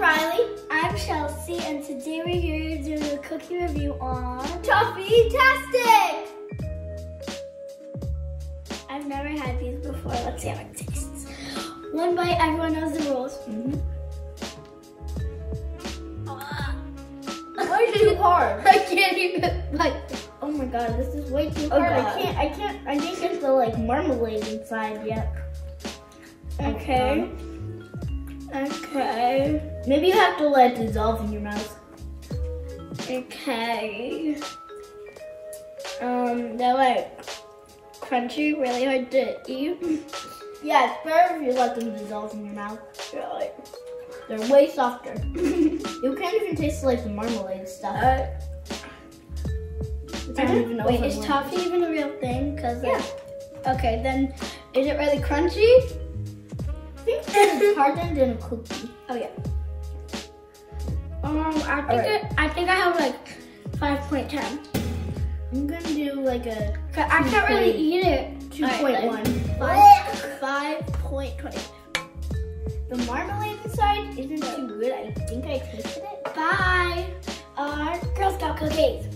I'm Riley. I'm Chelsea, and today we're here doing a cookie review on Toffee Tastic. I've never had these before. Let's see how it tastes. One bite, everyone knows the rules. Mm-hmm. Why is it too hard? I can't even like. Oh my god, this is way too hard. I can't. I can't. I think there's the like marmalade inside yet. Okay. Okay. Maybe you have to let it dissolve in your mouth. Okay. Um, they're like crunchy, really hard to eat. Yeah, it's better if you let them dissolve in your mouth. Really. They're way softer. you can't even taste like the marmalade stuff. Uh, It's not even know. wait, is toffee even a real thing? Cause Yeah. like, okay, then is it really crunchy? I think it's hardened in a cookie. Oh yeah. Um, I think Alright. I, I think I have like five point ten. I'm gonna do like a I can't really eat it. 2.1. Five, five point twenty. The marmalade inside isn't too good. I think I tasted it. Bye. Our Girl Scout cookies. Bye.